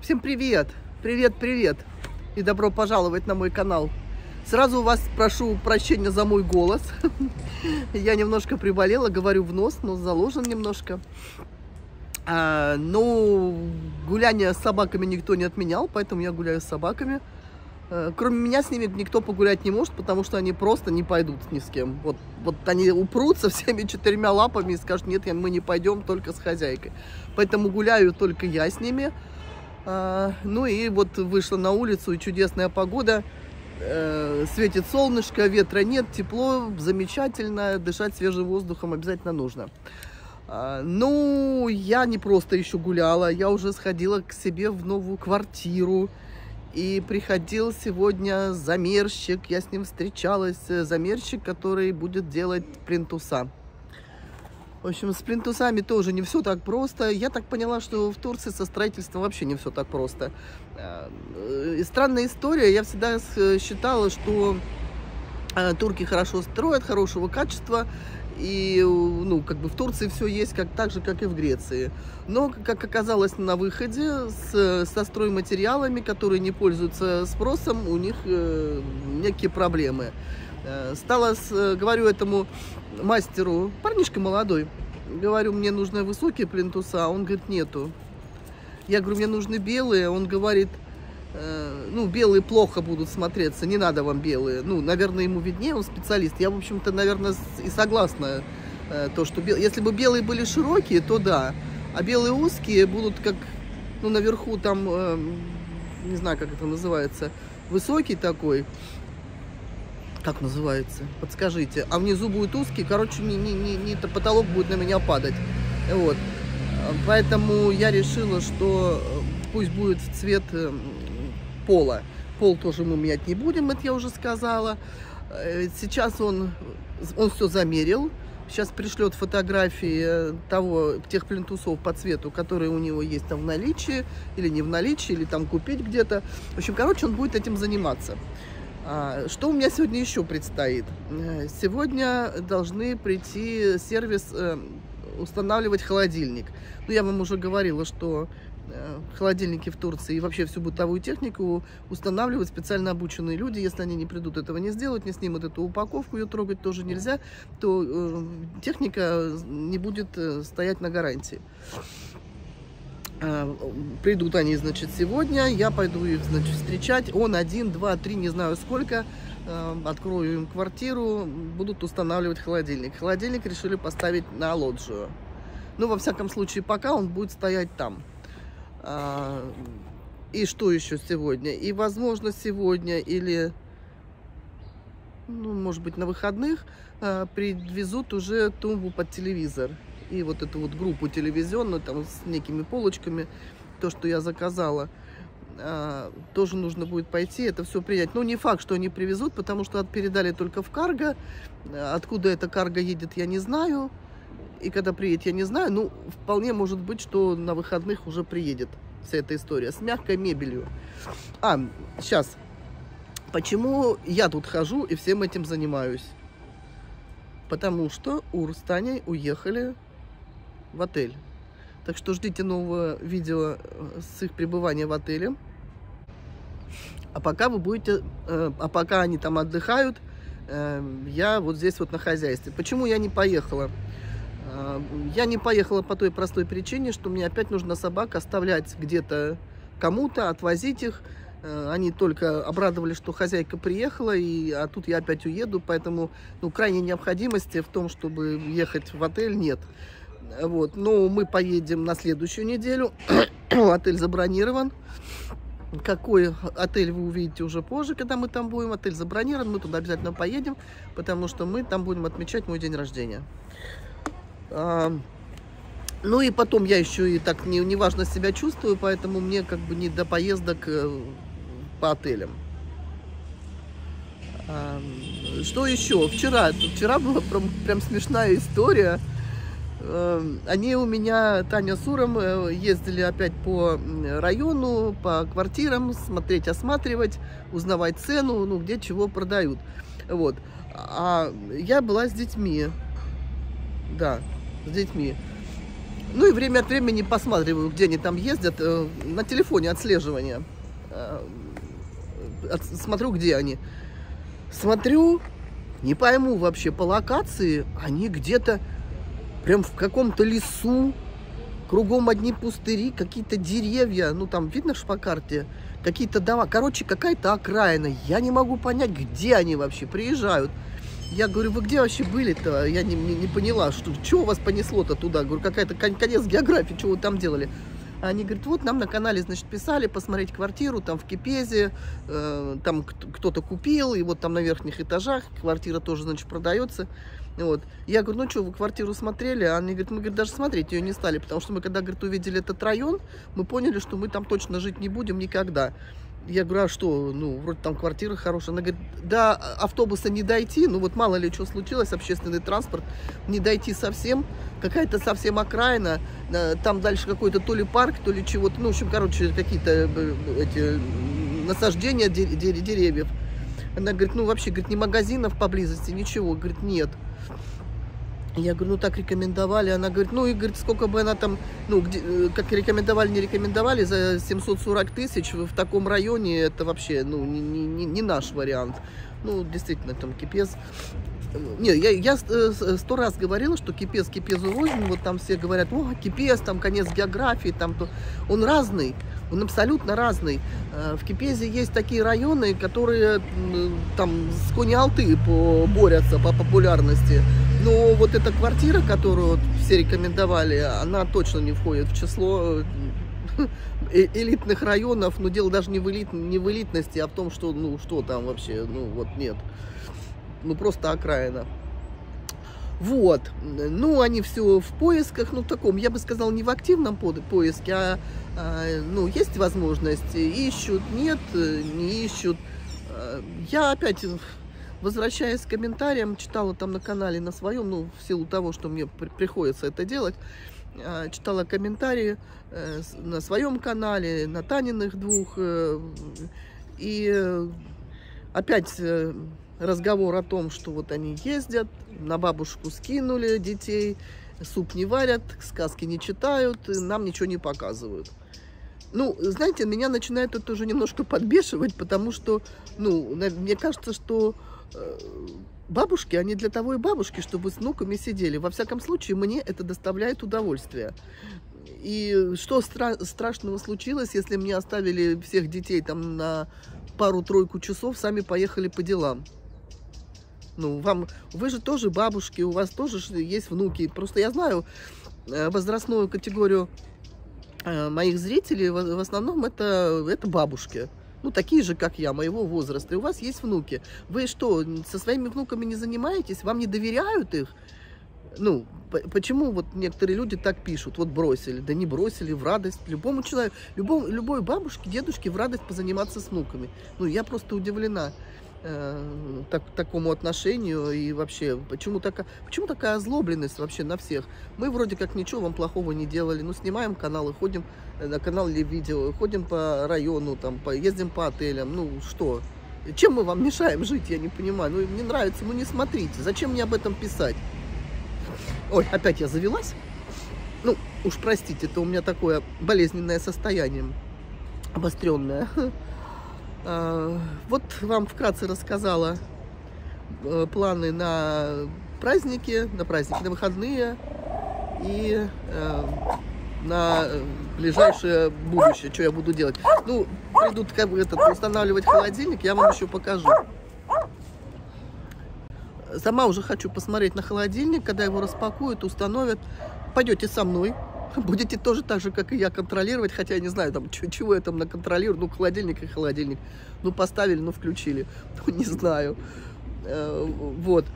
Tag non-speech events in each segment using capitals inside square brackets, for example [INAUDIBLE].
Всем привет! Привет, привет! И добро пожаловать на мой канал. Сразу у вас прошу прощения за мой голос. [LAUGHS] Я немножко приболела, говорю в нос, но заложен немножко. А, ну, гуляние с собаками никто не отменял, поэтому я гуляю с собаками. А, кроме меня с ними никто погулять не может, потому что они просто не пойдут ни с кем. Вот, вот они упрутся [LAUGHS] всеми четырьмя лапами и скажут, нет, мы не пойдем только с хозяйкой. Поэтому гуляю только я с ними. А, ну и вот вышла на улицу, и чудесная погода. Э, светит солнышко, ветра нет, тепло, замечательно. Дышать свежим воздухом обязательно нужно. А, ну, я не просто еще гуляла, я уже сходила к себе в новую квартиру. И приходил сегодня замерщик, я с ним встречалась, замерщик, который будет делать принтуса. В общем, с плинтусами тоже не все так просто. Я так поняла, что в Турции со строительством вообще не все так просто. Э, странная история. Я всегда считала, что э, турки хорошо строят, хорошего качества. И, ну, как бы в Турции все есть как, так же, как и в Греции. Но, как оказалось на выходе, с, со стройматериалами, которые не пользуются спросом, у них э, некие проблемы. Э, стала, с, говорю этому мастеру, парнишка молодой, говорю, мне нужны высокие плинтуса, он говорит, нету. Я говорю, мне нужны белые, он говорит, э, ну, белые плохо будут смотреться, не надо вам белые. Ну, наверное, ему виднее, он специалист. Я, в общем-то, наверное, и согласна, э, то, что бел... если бы белые были широкие, то да, а белые узкие будут как, ну, наверху там, э, не знаю, как это называется, высокий такой, как называется? Подскажите. А внизу будет узкий, короче, не, не, не, не потолок будет на меня падать. Вот. Поэтому я решила, что э, пусть будет цвет э, пола. Пол тоже мы менять не будем, это я уже сказала. Э, сейчас он, он все замерил. Сейчас пришлет фотографии того, тех плинтусов по цвету, которые у него есть там в наличии, или не в наличии, или там купить где-то. В общем, короче, он будет этим заниматься. А, что у меня сегодня еще предстоит? Э, сегодня должны прийти сервис э, устанавливать холодильник. Ну, я вам уже говорила, что э, холодильники в Турции и вообще всю бытовую технику устанавливают специально обученные люди. Если они не придут этого не сделать, не снимут эту упаковку, ее трогать тоже нельзя, то техника не будет стоять на гарантии. А, придут они, значит, сегодня. Я пойду их, значит, встречать. Он один, два, три, не знаю сколько. А, открою им квартиру, будут устанавливать холодильник. Холодильник решили поставить на лоджию. Ну, во всяком случае, пока он будет стоять там. А, и что еще сегодня? И, возможно, сегодня или, ну, может быть, на выходных привезут уже тумбу под телевизор и вот эту вот группу телевизионную, там с некими полочками, то, что я заказала, а, тоже нужно будет пойти, это все принять. Но не факт, что они привезут, потому что передали только в карго. Откуда эта карго едет, я не знаю. И когда приедет, я не знаю. Ну, вполне может быть, что на выходных уже приедет вся эта история с мягкой мебелью. А, сейчас. Почему я тут хожу и всем этим занимаюсь? Потому что Ур с Таней уехали в отель. Так что ждите нового видео э, с их пребывания в отеле. А пока вы будете, э, а пока они там отдыхают, э, я вот здесь вот на хозяйстве. Почему я не поехала? Я не поехала по той простой причине, что мне опять нужно собак оставлять где-то кому-то, отвозить их. Они только обрадовали, что хозяйка приехала, и, а тут я опять уеду, поэтому ну, крайней необходимости в том, чтобы ехать в отель, нет. Вот. Но мы поедем на следующую неделю. [CLEARS THROAT] Отель забронирован. Какой отель вы увидите уже позже, когда мы там будем. Отель забронирован, мы туда обязательно поедем, потому что мы там будем отмечать мой день рождения. А, ну и потом я еще и так не, неважно себя чувствую, поэтому мне как бы не до поездок э, по отелям. А, что еще? Вчера, вчера была прям, прям смешная история. Эм, они у меня, Таня с Уром, э, ездили опять по району, по квартирам, смотреть, осматривать, узнавать цену, ну, где чего продают. Вот. А я была с детьми. Да, с детьми. Ну и время от времени посматриваю, где они там ездят. Э, на телефоне отслеживание. Э, смотрю, где они. Смотрю, не пойму вообще по локации, они где-то прям в каком-то лесу, кругом одни пустыри, какие-то деревья, ну там видно ж по карте, какие-то дома, короче, какая-то окраина. Я не могу понять, где они вообще приезжают. Я говорю, вы где вообще были-то? Я не, не, не поняла, что, чего вас понесло-то туда? Говорю, какая-то конец географии, что вы там делали? Они говорят, вот нам на канале, значит, писали посмотреть квартиру там в Кипезе, э, там кто-то купил, и вот там на верхних этажах квартира тоже, значит, продается. Вот. Я говорю, ну что, вы квартиру смотрели? А они говорят, мы говорит, даже смотреть ее не стали, потому что мы когда, говорит, увидели этот район, мы поняли, что мы там точно жить не будем никогда. Я говорю, а что, ну, вроде там квартира хорошая. Она говорит, да, автобуса не дойти, ну вот мало ли что случилось, общественный транспорт, не дойти совсем, какая-то совсем окраина, там дальше какой-то то ли парк, то ли чего-то, ну, в общем, короче, какие-то э, эти насаждения деревьев. Она говорит, ну, вообще, говорит, ни магазинов поблизости, ничего, говорит, нет. Я говорю, ну так рекомендовали. Она говорит, ну и говорит, сколько бы она там, ну, где, э, как рекомендовали, не рекомендовали, за 740 тысяч в таком районе это вообще, ну, не, не, не наш вариант. Ну, действительно, там кипец. Не, я, я э, сто раз говорила, что кипец кипезу рознь. Вот там все говорят, о, кипец, там конец географии, там то. Он разный. Он абсолютно разный. Э, в Кипезе есть такие районы, которые там с Кони-Алты борются по популярности. Но вот эта квартира, которую все рекомендовали, она точно не входит в число [LAUGHS] э, элитных районов, но дело даже не в, элит, не в элитности, а в том, что, ну, что там вообще, ну, вот нет. Ну, просто окраина. Вот, ну, они все в поисках, ну, таком, я бы сказал, не в активном поиске, а, а ну, есть возможность, ищут, нет, не ищут. А, я опять, возвращаясь к комментариям, читала там на канале на своем, ну, в силу того, что мне приходится это делать, а, читала комментарии э, на своем канале, на Таниных двух, э, и э, опять разговор о том, что вот они ездят, на бабушку скинули детей, суп не варят, сказки не читают, нам ничего не показывают. Ну, знаете, меня начинает это уже немножко подбешивать, потому что, ну, мне кажется, что э, бабушки, они для того и бабушки, чтобы с внуками сидели. Во всяком случае, мне это доставляет удовольствие. И что стра страшного случилось, если мне оставили всех детей там на пару-тройку часов, сами поехали по делам? Ну, вам, вы же тоже бабушки, у вас тоже есть внуки. Просто я знаю э, возрастную категорию моих зрителей, в основном это, это бабушки. Ну, такие же, как я, моего возраста. И у вас есть внуки. Вы что, со своими внуками не занимаетесь? Вам не доверяют их? Ну, почему вот некоторые люди так пишут? Вот бросили. Да не бросили, в радость. Любому человеку, любому, любой бабушке, дедушке в радость позаниматься с внуками. Ну, я просто удивлена. Э, так, такому отношению и вообще, почему такая, почему такая озлобленность вообще на всех? Мы вроде как ничего вам плохого не делали, ну снимаем каналы, ходим э, на канал или видео, ходим по району, там, по, ездим по отелям, ну что? Чем мы вам мешаем жить, я не понимаю. Ну, не нравится, ну не смотрите. Зачем мне об этом писать? Ой, опять я завелась. Ну, уж простите, это у меня такое болезненное состояние, обостренное. [LAUGHS] А, вот вам вкратце рассказала э, планы на праздники, на праздники, на выходные и э, на ближайшее будущее, что я буду делать. Ну, придут как бы этот, устанавливать холодильник, я вам еще покажу. Сама уже хочу посмотреть на холодильник, когда его распакуют, установят. Пойдете со мной, [LAUGHS] будете тоже так же, как и я, контролировать, хотя я не знаю, там, чего я там наконтролирую, ну, холодильник и холодильник. Ну, поставили, ну, включили, [LAUGHS] ну, не знаю. Э, вот.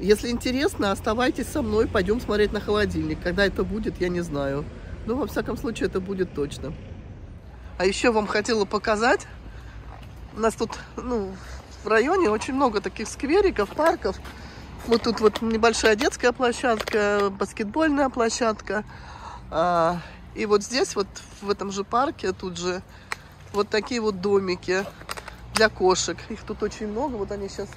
Если интересно, оставайтесь со мной, пойдем смотреть на холодильник. Когда это будет, я не знаю. Ну, во всяком случае, это будет точно. А еще вам хотела показать, у нас тут, ну, в районе очень много таких сквериков, парков. Вот тут вот небольшая детская площадка, баскетбольная площадка. А, и вот здесь, вот в этом же парке, тут же вот такие вот домики для кошек. Их тут очень много. Вот они сейчас,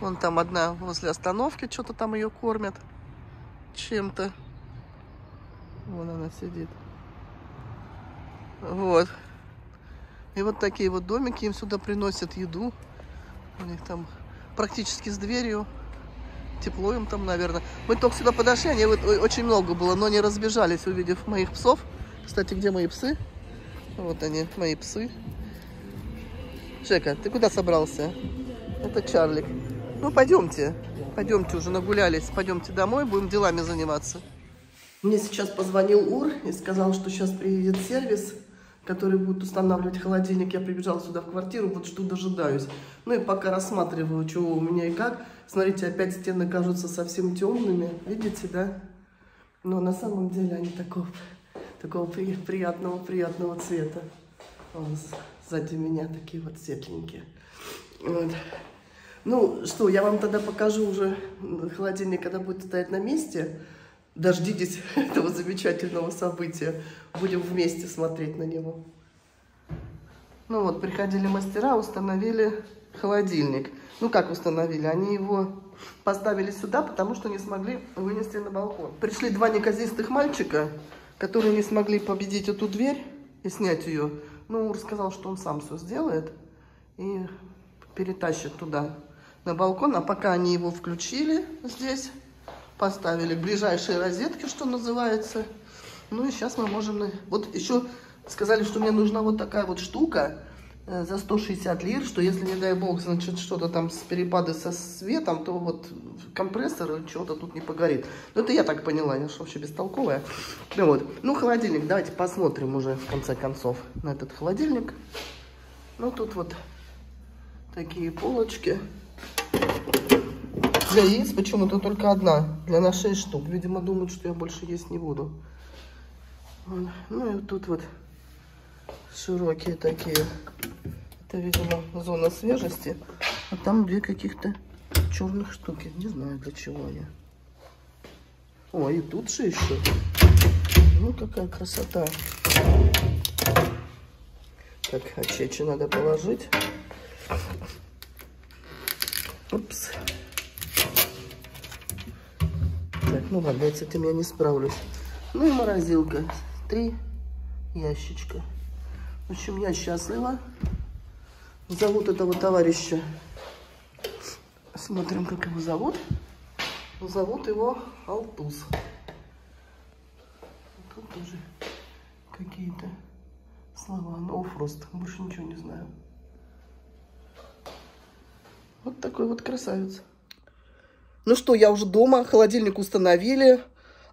вон там одна возле остановки, что-то там ее кормят чем-то. Вон она сидит. Вот. И вот такие вот домики им сюда приносят еду. У них там практически с дверью. Тепло им там, наверное. Мы только сюда подошли, они вот очень много было, но не разбежались, увидев моих псов. Кстати, где мои псы? Вот они, мои псы. Жека, ты куда собрался? Это Чарлик. Ну, пойдемте. Пойдемте, уже нагулялись. Пойдемте домой, будем делами заниматься. Мне сейчас позвонил Ур и сказал, что сейчас приедет сервис, который будет устанавливать холодильник. Я прибежала сюда в квартиру, вот жду, дожидаюсь. Ну и пока рассматриваю, что у меня и как. Смотрите, опять стены кажутся совсем темными. Видите, да? Но на самом деле они такого, такого приятного, приятного цвета. Вот, сзади меня такие вот светленькие. Вот. Ну что, я вам тогда покажу уже холодильник, когда будет стоять на месте. Дождитесь [LAUGHS] этого замечательного события. Будем вместе смотреть на него. Ну вот, приходили мастера, установили холодильник. Ну как установили? Они его поставили сюда, потому что не смогли вынести на балкон. Пришли два неказистых мальчика, которые не смогли победить эту дверь и снять ее. Ну, Ур сказал, что он сам все сделает и перетащит туда на балкон. А пока они его включили здесь, поставили ближайшие розетки, что называется. Ну и сейчас мы можем... Вот еще сказали, что мне нужна вот такая вот штука э, за 160 лир, что если, не дай бог, значит, что-то там с перепады со светом, то вот компрессор чего-то тут не погорит. Ну, это я так поняла, я же вообще бестолковая. Ну, вот. ну, холодильник, давайте посмотрим уже, в конце концов, на этот холодильник. Ну, тут вот такие полочки. Для яиц почему-то только одна. Для нас 6 штук. Видимо, думают, что я больше есть не буду. Ну и тут вот широкие такие. Это, видимо, зона свежести. А там две каких-то черных штуки. Не знаю, для чего они. О, и тут же еще. Ну, какая красота. Так, очечи надо положить. Упс. Так, ну ладно, с этим я не справлюсь. Ну и морозилка. Три ящичка. В общем, я счастлива. Зовут этого товарища. Смотрим, как его зовут. Зовут его Алтуз. Тут тоже какие-то слова. Ноуфрост. Больше ничего не знаю. Вот такой вот красавец. Ну что, я уже дома, холодильник установили,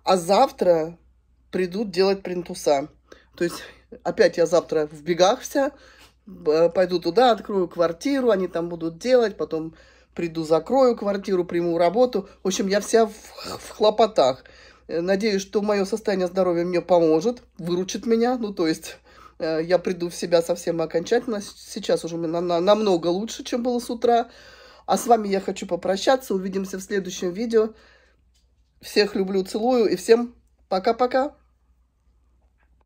а завтра придут делать принтуса. То есть опять я завтра в бегах вся, пойду туда, открою квартиру, они там будут делать, потом приду, закрою квартиру, приму работу. В общем, я вся в, в хлопотах. Надеюсь, что мое состояние здоровья мне поможет, выручит меня. Ну, то есть э, я приду в себя совсем окончательно. Сейчас уже на, на, намного лучше, чем было с утра. А с вами я хочу попрощаться. Увидимся в следующем видео. Всех люблю, целую и всем пока-пока.